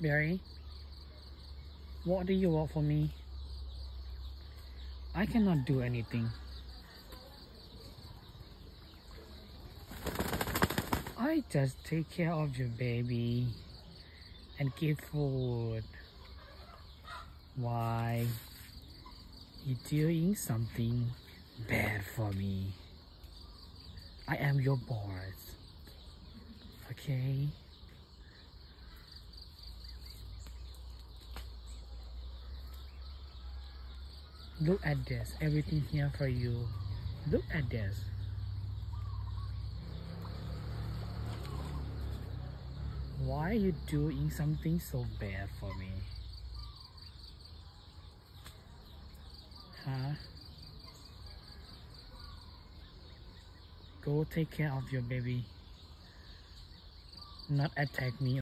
Barry, what do you want from me? I cannot do anything. I just take care of your baby and give food. Why? You're doing something bad for me. I am your boss. Okay? Look at this. Everything here for you. Look at this. Why are you doing something so bad for me? Huh? Go take care of your baby. Not attack me,